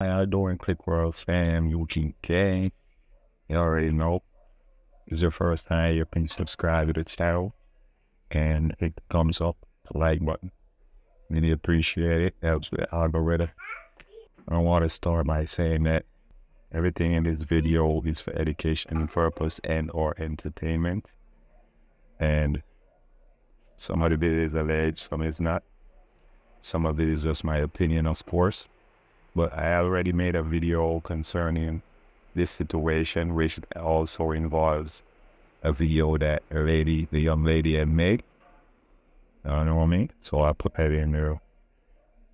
How you doing, Click World fam? Eugene K. You already know. It's your first time you can subscribe to the channel and hit the thumbs up, the like button. Really appreciate it. Helps the algorithm. I want to start by saying that everything in this video is for education purpose and or entertainment. And some of it is alleged, some is not. Some of it is just my opinion, of course but I already made a video concerning this situation, which also involves a video that a lady, the young lady had made. You know what I mean? So I put that in the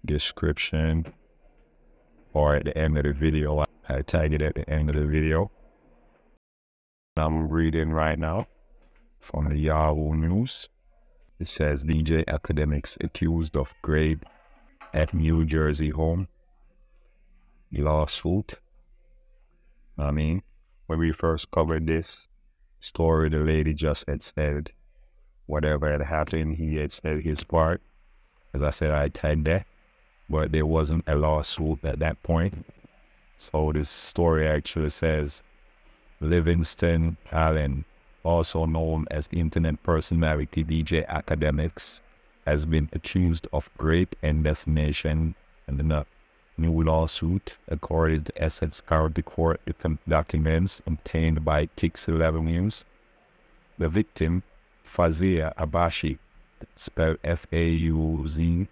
description or at the end of the video. I tag it at the end of the video. I'm reading right now from the Yahoo News. It says DJ Akademiks accused of rape at New Jersey home lawsuit. I mean, when we first covered this story, the lady just had said whatever had happened, he had said his part. As I said, I tagged that, but there wasn't a lawsuit at that point. So this story actually says Livingston Allen, also known as internet personality DJ Akademiks, has been accused of rape and defamation and new lawsuit according to Essex County Court documents obtained by Pix 11 News. The victim, Fauziya Abashe, spelled F-A-U-Z-I-Y-A,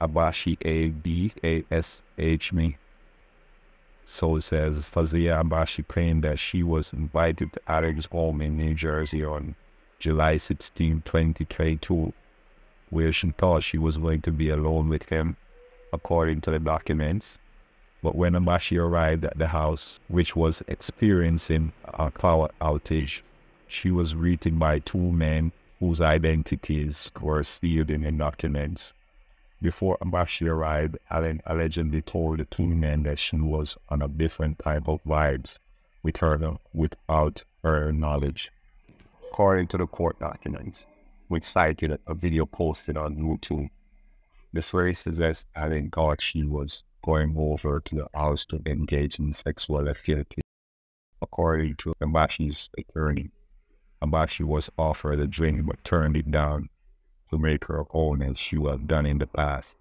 Abashe A-B-A-S-H me. So it says Fauziya Abashe claimed that she was invited to Alex home in New Jersey on July 16, 2022 where she thought she was going to be alone with him, according to the documents. But when Abashe arrived at the house, which was experiencing a power outage, she was greeted by two men whose identities were sealed in the documents. Before Abashe arrived, Allen allegedly told the two men that she was on a different type of vibes with her without her knowledge, according to the court documents which cited a video posted on YouTube. The story suggests Allen thought she was going over to the house to engage in sexual activity. According to Abashe's attorney, Abashe was offered a drink but turned it down to make her own as she had done in the past.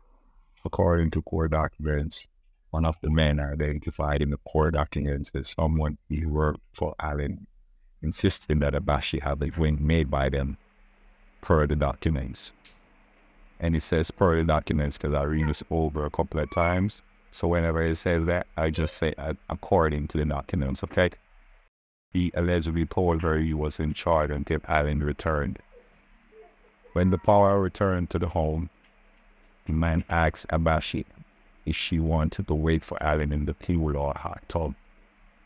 According to court documents, one of the men identified in the court documents as someone he worked for Allen, insisting that Abashe have a drink made by them per the documents. And it says per the documents because I read this over a couple of times. So whenever it says that, I just say uh, according to the documents, okay? He allegedly told her he was in charge until Allen returned. When the power returned to the home, the man asked Abashe if she wanted to wait for Allen in the pool or hot tub.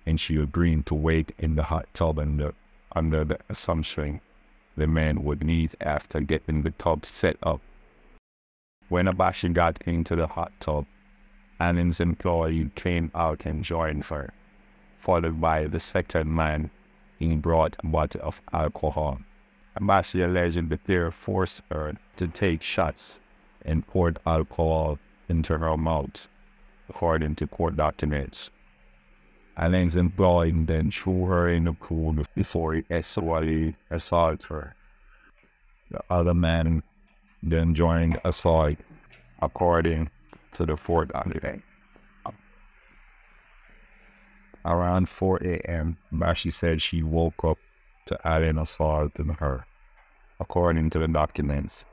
And she agreed to wait in the hot tub under, under the assumption the man would need after getting the tub set up. When Abashe got into the hot tub, Allen's employee came out and joined her, followed by the second man. He brought a bottle of alcohol. Abashe alleged that they forced her to take shots and poured alcohol into her mouth, according to court documents. Allen's employee then threw her in the pool before he sexually assaulted her. The other man then joined us fight, according to the fourth document. Around 4 a.m., Bashi said she woke up to Allen assaulting her, according to the documents.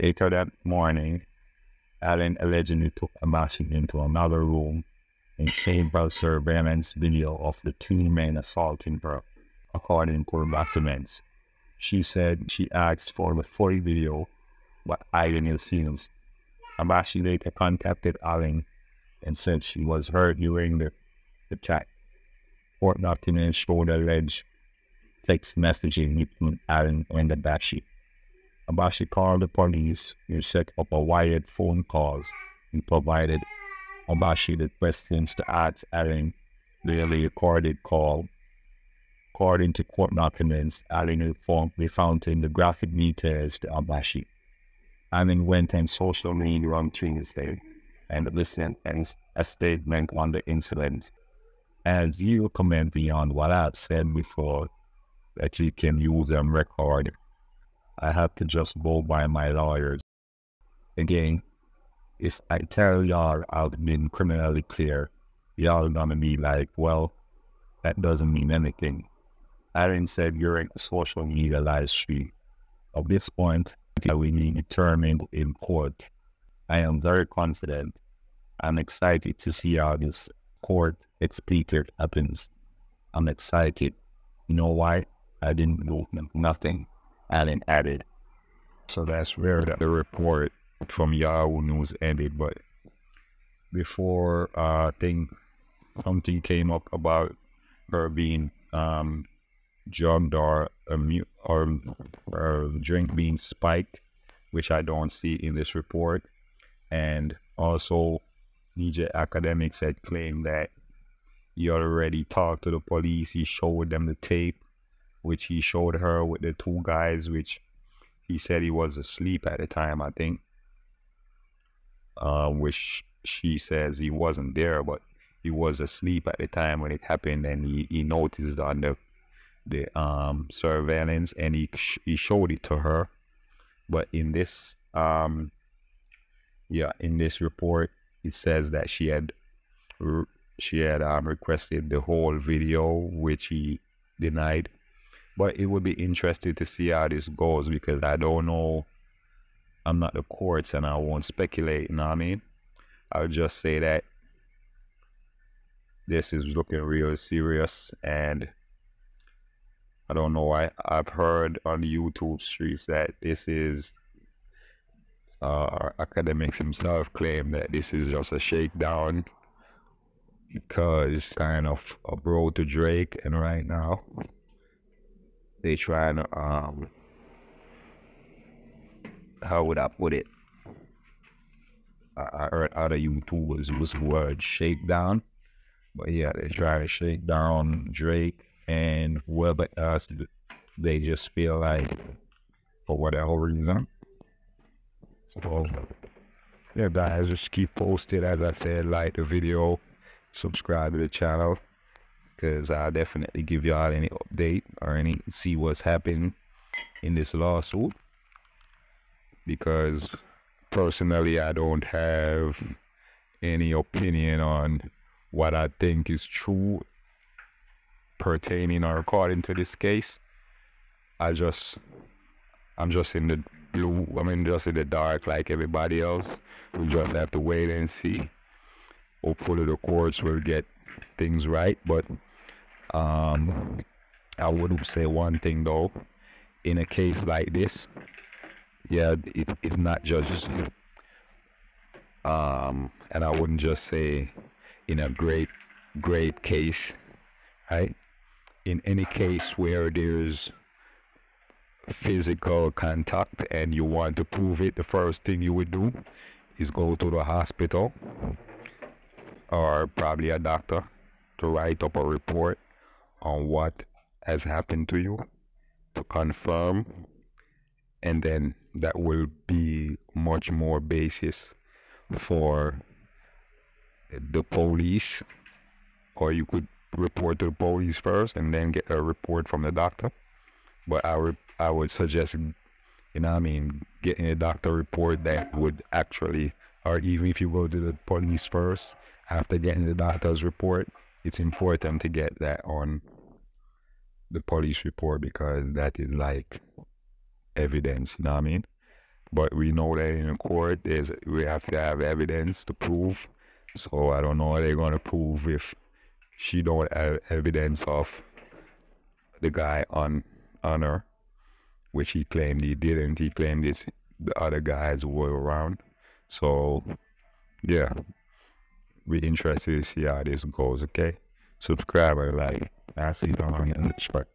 Later that morning, Allen allegedly took Bashi into another room and cable surveillance video of the two men assaulting her, according to documents. She said she asked for the full video, but Allen scenes. Abashe later contacted Allen and said she was hurt during the, the chat. Court documents showed alleged text messages between Allen and Abashe. Abashe called the police and set up a wired phone calls and provided Abashe the questions to ask Allen the recorded call. According to court documents, Allen informed they found in the graphic details to Abashe. Allen went on social media on Tuesday and listen and a statement on the incident. As you comment beyond what I've said before, that you can use and record, I have to just go by my lawyers. Again, if I tell y'all I've been criminally clear, y'all gonna be like, well, that doesn't mean anything. I didn't say during a social media live stream. At this point, we need determined in court. I am very confident. I'm excited to see how this court expletive happens. I'm excited. You know why? I didn't do nothing. I didn't add it. So that's where the report from Yahoo News ended. But before uh, I think something came up about her being um, drugged or or, or drink being spiked, which I don't see in this report. And also, DJ Akademiks had claimed that he already talked to the police. He showed them the tape, which he showed her with the two guys, which he said he was asleep at the time, I think. Um, which she says he wasn't there, but he was asleep at the time when it happened, and he, he noticed on the the um, surveillance, and he he showed it to her. But in this um, yeah, in this report, it says that she had she had um, requested the whole video, which he denied. But it would be interesting to see how this goes because I don't know. I'm not the courts and I won't speculate, you know what I mean? I'll just say that this is looking real serious and I don't know. I, I've heard on YouTube streets that this is uh, Akademiks himself claim that this is just a shakedown because it's kind of a bro to Drake and right now they trying to um how would I put it? I, heard other YouTubers use the word shakedown. But yeah, they're trying to shake down Drake and whoever else they just feel like for whatever reason. So yeah guys just keep posted as I said, like the video, subscribe to the channel because I'll definitely give y'all any update or any see what's happening in this lawsuit because personally I don't have any opinion on what I think is true pertaining or according to this case. I just, I'm just in the blue, I mean, just in the dark like everybody else. We just have to wait and see. Hopefully the courts will get things right, but um, I would say one thing though. In a case like this, yeah, it, it's not just, um, and I wouldn't just say in a great, great case, right? In any case where there's physical contact and you want to prove it, the first thing you would do is go to the hospital or probably a doctor to write up a report on what has happened to you to confirm and then that will be much more basis for the police, or you could report to the police first and then get a report from the doctor. But I would I would suggest, you know, I mean, getting a doctor report that would actually, or even if you go to the police first after getting the doctor's report, it's important to get that on the police report because that is like evidence. You know what I mean? But we know that in court, there's we have to have evidence to prove so I don't know they're gonna prove if she don't have evidence of the guy on on her, which he claimed he didn't. He claimed this the other guys were around. So yeah. We interested to see how this goes, okay? Subscribe and like. I'll see you on the next part.